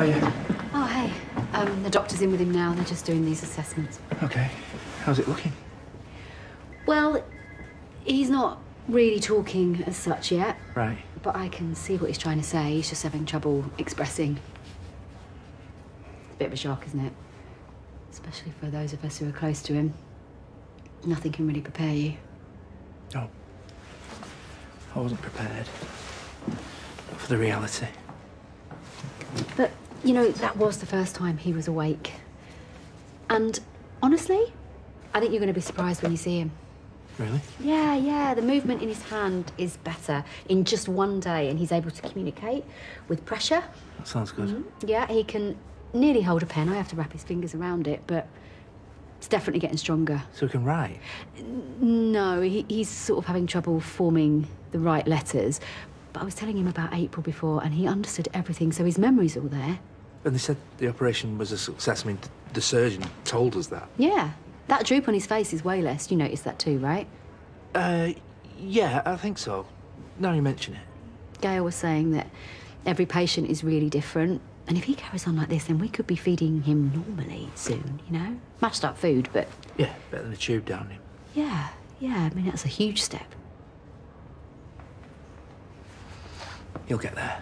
Oh, yeah. Oh, hey. Um, the doctor's in with him now. They're just doing these assessments. Okay. How's it looking? Well, he's not really talking as such yet, Right. but I can see what he's trying to say. He's just having trouble expressing. It's a bit of a shock, isn't it? Especially for those of us who are close to him. Nothing can really prepare you. No. I wasn't prepared for the reality. But, you know, that was the first time he was awake. And honestly, I think you're going to be surprised when you see him. Really? Yeah, yeah. The movement in his hand is better in just one day, and he's able to communicate with pressure. That sounds good. Mm-hmm. Yeah, he can nearly hold a pen. I have to wrap his fingers around it, but it's definitely getting stronger. So he can write. No, he, he's sort of having trouble forming the right letters. But I was telling him about April before, and he understood everything, so his memory's all there. And they said the operation was a success. I mean, the surgeon told us that. Yeah, that droop on his face is way less. You noticed that too, right? Uh, yeah, I think so. Now you mention it. Gail was saying that every patient is really different. And if he carries on like this, then we could be feeding him normally soon, you know? Mashed up food, but Yeah, better than a tube down him. yeah, yeah, I mean, that's a huge step. He'll get there.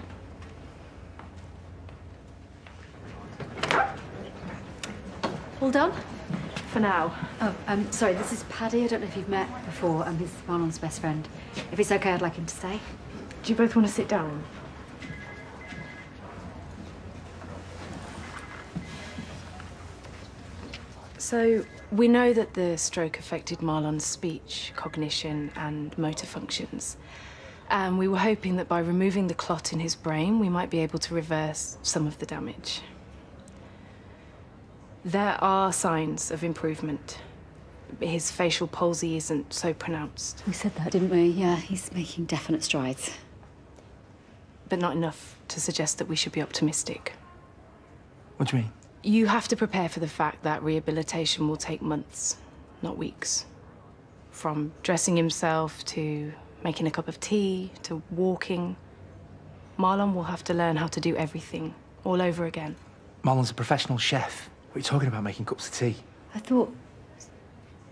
All done? For now. Oh, um, sorry, this is Paddy. I don't know if you've met before. I'm his Marlon's best friend. If it's okay, I'd like him to stay. Do you both want to sit down? So, we know that the stroke affected Marlon's speech, cognition, and motor functions. And we were hoping that by removing the clot in his brain, we might be able to reverse some of the damage. There are signs of improvement. His facial palsy isn't so pronounced, We said that, didn't we? Yeah, he's making definite strides. but not enough to suggest that we should be optimistic. What do you mean? You have to prepare for the fact that rehabilitation will take months, not weeks. From dressing himself to making a cup of tea to walking. Marlon will have to learn how to do everything all over again. Marlon's a professional chef. What are you talking about making cups of tea? I thought.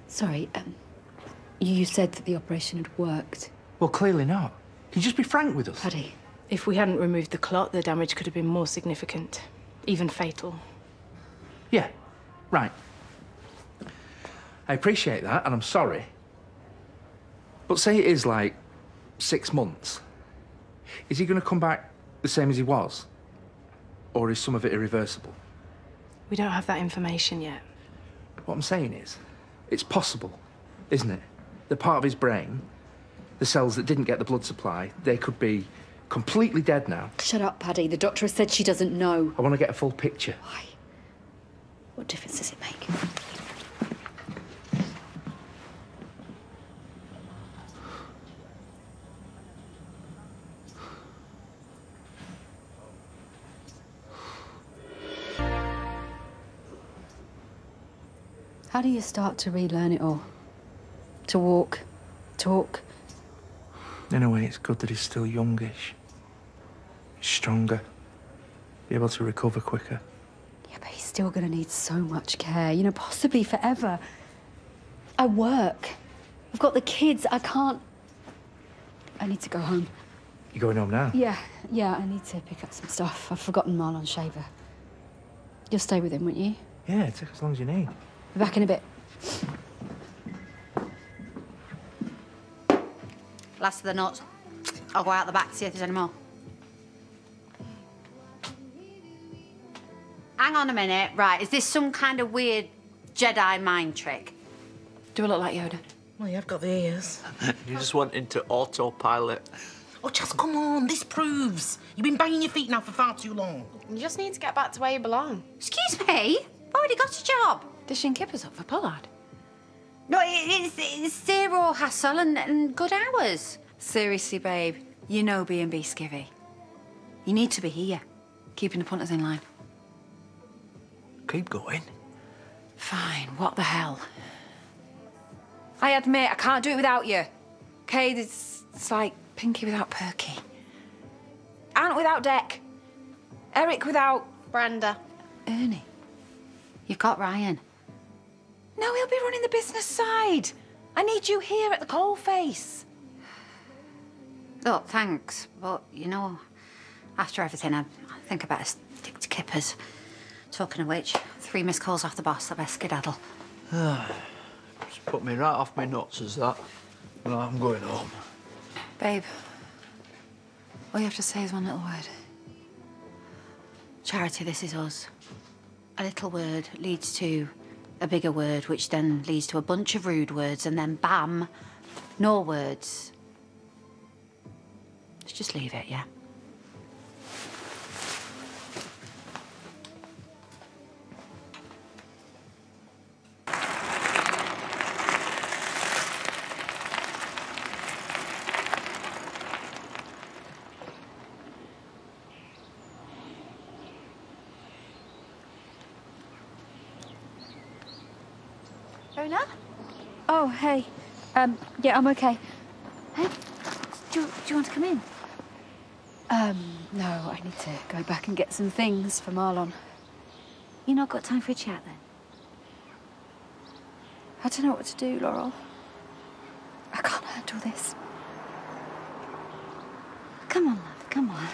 Sorry, um, you said that the operation had worked. Well, clearly not. Can you just be frank with us? Paddy, If we hadn't removed the clot, the damage could have been more significant, even fatal. Yeah, right. I appreciate that, and I'm sorry. But say it is like six months. Is he going to come back the same as he was? Or is some of it irreversible? We don't have that information yet. What I'm saying is, it's possible, isn't it? The part of his brain, the cells that didn't get the blood supply, they could be completely dead now. shut up, Paddy. The doctor has said she doesn't know. I want to get a full picture. Why? What difference does it make? How do you start to relearn it all? To walk, talk. In a way, it's good that he's still youngish. He's stronger. Be able to recover quicker. Yeah, but he's still gonna need so much care, you know, possibly forever. I work. I've got the kids. I can't. I need to go home. You going home now? Yeah, yeah, I need to pick up some stuff. I've forgotten Marlon's shaver. You'll stay with him, won't you? Yeah, take as long as you need. Be back in a bit. Last of the nuts. I'll go out the back to see if there's any more. Hang on a minute. Right, is this some kind of weird Jedi mind trick? Do I look like Yoda? Well, you've got the ears. You just went into autopilot. Oh, just come on. This proves. You've been banging your feet now for far too long. You just need to get back to where you belong. Excuse me? I've already got a job. Dishing kippers up for Pollard. No, it's, it's zero hassle and, and good hours. Seriously, babe, you know B&B skivvy. You need to be here, keeping the punters in line. Keep going. Fine, what the hell? I admit I can't do it without you. Okay, it's, it's like Pinky without Perky. Ant without Dec. Eric without Brenda. Ernie. You've got Ryan. No, he'll be running the business side. I need you here at the coalface. Look, thanks, but you know, after everything, I, I think I better stick to Kippers. Talking of which, three missed calls off the boss. I best skedaddle. Just put me right off my nuts as that. Well, I'm going home. Babe, all you have to say is one little word. Charity, this is us. A little word leads to a bigger word, which then leads to a bunch of rude words, and then bam, no words. Let's just leave it, yeah? Rona? Oh, hey. Um, yeah, I'm okay. Hey, do you, do you want to come in? Um, no, I need to go back and get some things for Marlon. You not got time for a chat then? I don't know what to do, Laurel. I can't handle this. Come on, love, come on.